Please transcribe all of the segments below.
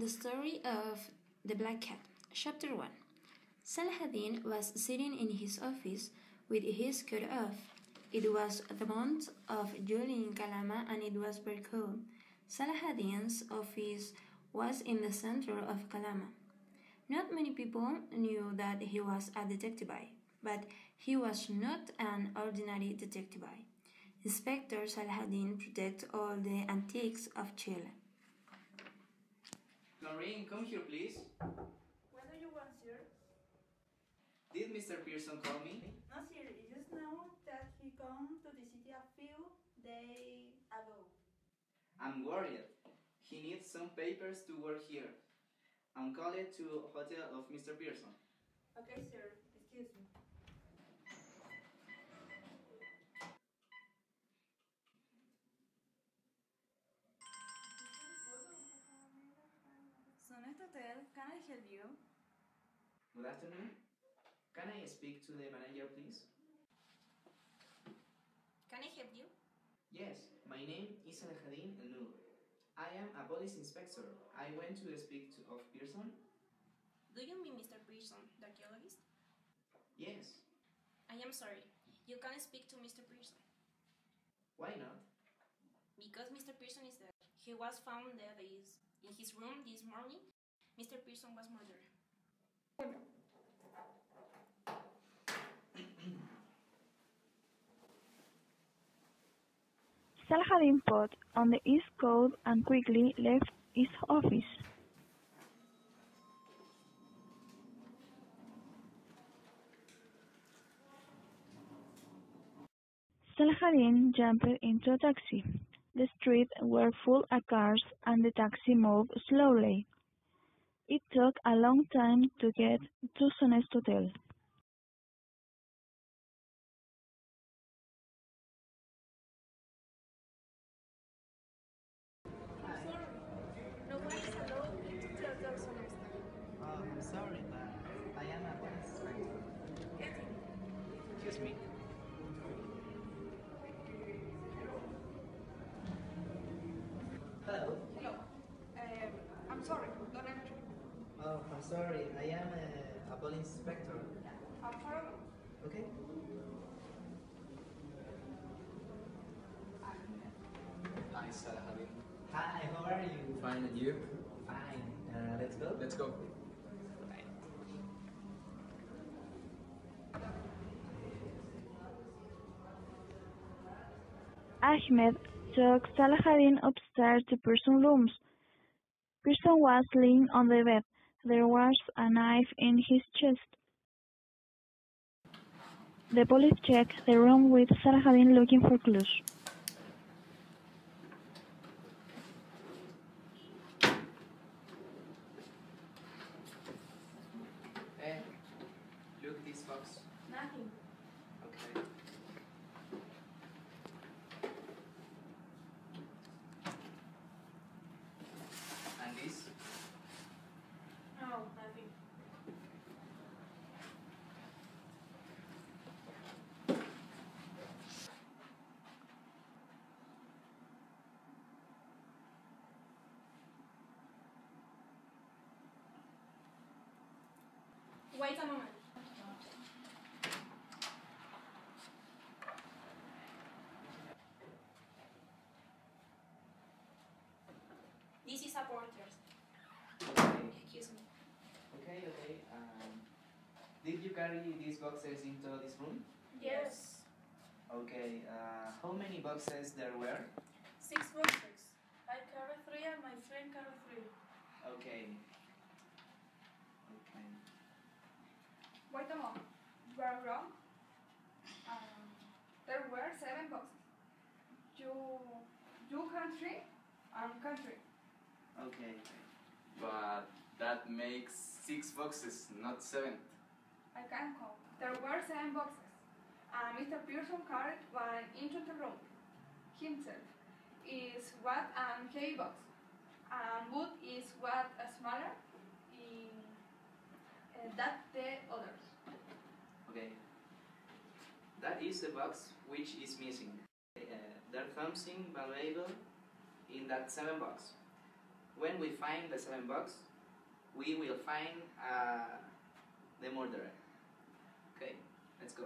The story of the Black Cat, Chapter 1. Saladin was sitting in his office with his coat off. It was the month of July in Calama and it was very cold. Saladin's office was in the center of Calama. Not many people knew that he was a detective, but he was not an ordinary detective. Inspector Saladin protects all the antiques of Chile. Lorraine, come here, please. What do you want, sir? Did Mr. Pearson call me? No, sir. Just know that he come to the city a few days ago. I'm worried. He needs some papers to work here. I'm calling to hotel of Mr. Pearson. Okay, sir. Excuse me. Hotel, can I help you? Good afternoon. Can I speak to the manager, please? Can I help you? Yes, my name is Alejandin El Nudo. I am a police inspector. I went to speak to, of Pearson. Do you mean Mr. Pearson, the archaeologist? Yes. I am sorry. You can't speak to Mr. Pearson Why not? because Mr. Pearson is dead. He was found dead in his room this morning. Mr. Pearson was murdered. Saladin put on the East Coast and quickly left his office. Saladin jumped into a taxi. The streets were full of cars and the taxi moved slowly. It took a long time to get to Sonest a, a inspector. I'm sorry. Okay. Hi, Saladin. Hi, how are you? Fine, and you? Fine. Uh, let's go. Let's go. Ahmed took Saladin upstairs to Pearson's rooms. Pearson was lying on the bed. There was a knife in his chest. The police checked the room with Saladin looking for clues. Hey, look this box. Nothing. Okay. And this? No, nothing. Wait a moment. This is a portrait. Okay. Excuse me. Okay, okay. Um, did you carry these boxes into this room? Yes. Okay. Uh, how many boxes there were? Six boxes. I carry three and my friend carry three. Okay. Okay. Wait a moment. You are wrong. Um, there were seven boxes. You, you country and country. Okay. But that makes six boxes, not seven. I can count. There were seven boxes. And Mr. Pearson carried one into the room. Himself is what an heavy box. And wood is what a smaller in uh, that the others. Okay. That is the box which is missing. Uh, there's something valuable in that seven box. When we find the seven box, we will find uh, the murderer. Okay, let's go.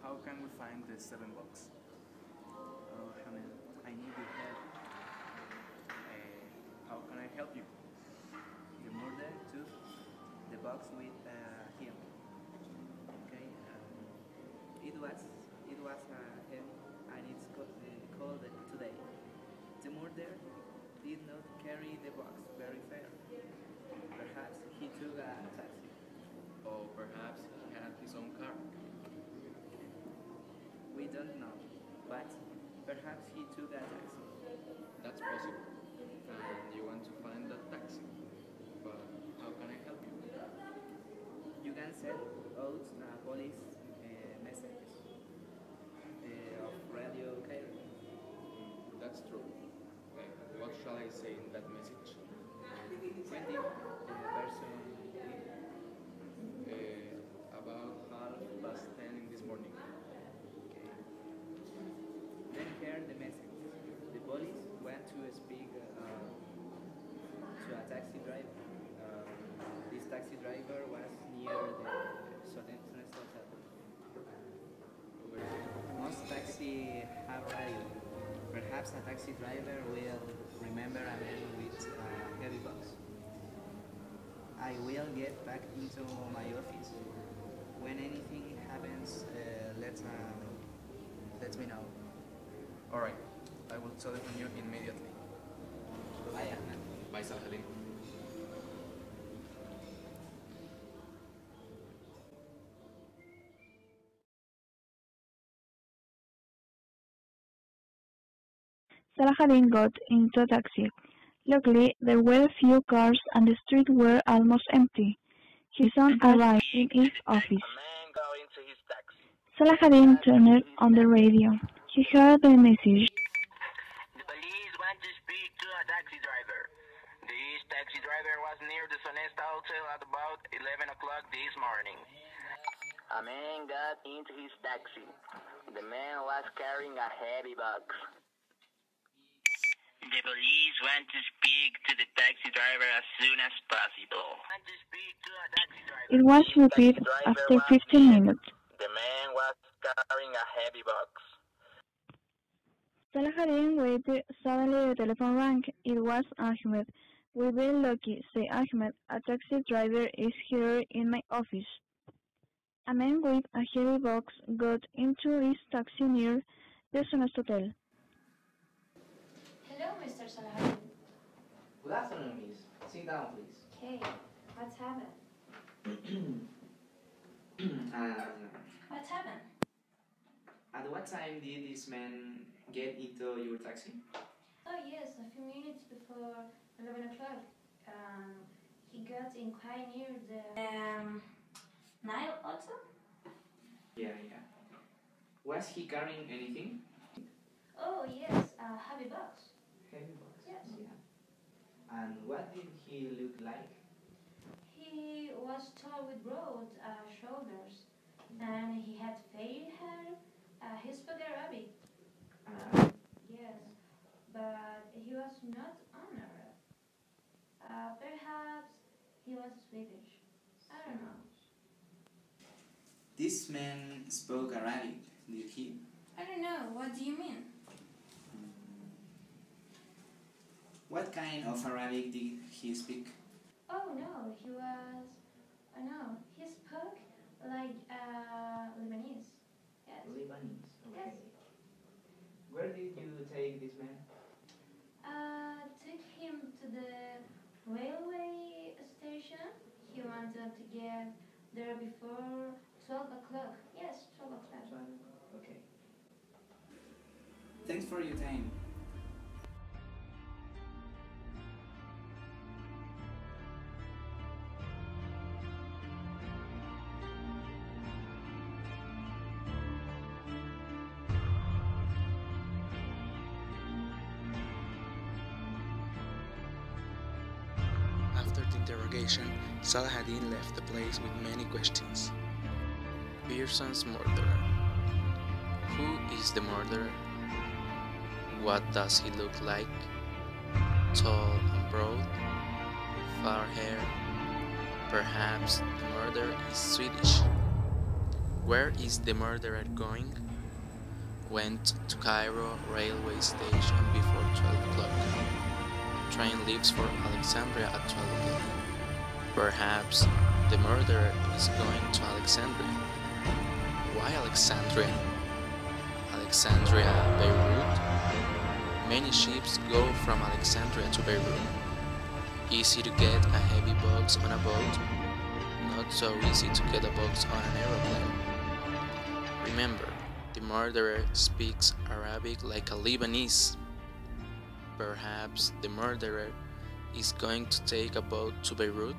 Uh, how can we find the seven bucks? Oh, Hamel, I need your help. Uh, how can I help you? The murderer took the box with uh, him. Okay, um, it was it was uh, him, and it's called today. The murderer did not carry the box very fair. Perhaps he took a taxi. Or perhaps he had his own car not but perhaps he took a taxi. That's possible. And you want to find that taxi. But how can I help you? You can send out uh, a police uh, message uh, of Radio Cairo. That's true. What shall I say in that message? 20. Perhaps a taxi driver will remember a man with a heavy box. I will get back into my office. When anything happens, uh, let, um, let me know. Alright, I will telephone you immediately. Bye, Ahmed. Bye, Salhalim. Salahaddin got into a taxi. Luckily, there were few cars and the streets were almost empty. His son mm-hmm. arrived in his office. Salahaddin turned on the radio. He heard the message. The police want to speak to a taxi driver. This taxi driver was near the Sonesta Hotel at about 11 o'clock this morning. A man got into his taxi. The man was carrying a heavy box. The police want to speak to the taxi driver as soon as possible. Want to speak to a taxi driver. It was repeated after 15 minutes. The man was carrying a heavy box. Salahaddin waited. Suddenly the telephone rang. It was Ahmed. We've been lucky, said Ahmed. A taxi driver is here in my office. A man with a heavy box got into his taxi near the Sonesta Hotel. Hello, Mr. Salahaddin. Good afternoon, miss. Sit down, please. Okay, what's happened? uh, What's happened? at what time did this man get into your taxi? Oh yes, a few minutes before 11 o'clock. Um, he got in quite near the um, Nile Hotel. Yeah, yeah. Was he carrying anything? Oh yes, a heavy box. Heavy box. Yes. Yeah. And what did he look like? He was tall with broad uh, shoulders, and he had fair hair. Uh, he spoke Arabic. Uh, Yes, but he was not Arab. Uh, perhaps he was Swedish. I don't know. this man spoke Arabic, did he? I don't know. What do you mean? What kind of Arabic did he speak? Oh no, he was. Oh no, he spoke like uh, Lebanese. Yes. Lebanese. Okay. Yes. Where did you take this man? Uh, took him to the railway station. He wanted to get there before 12 o'clock. Yes, 12 o'clock. Okay. Thanks for your time. Interrogation, Salahaddin left the place with many questions. Pearson's murderer. Who is the murderer? What does he look like? Tall and broad? Fair hair? Perhaps the murderer is Swedish. Where is the murderer going? Went to Cairo railway station before 12 o'clock. Train leaves for Alexandria at 12 o'clock. Perhaps the murderer is going to Alexandria. Why Alexandria? Alexandria, Beirut? Many ships go from Alexandria to Beirut. Easy to get a heavy box on a boat, not so easy to get a box on an aeroplane. Remember, the murderer speaks Arabic like a Lebanese. Perhaps the murderer is going to take a boat to Beirut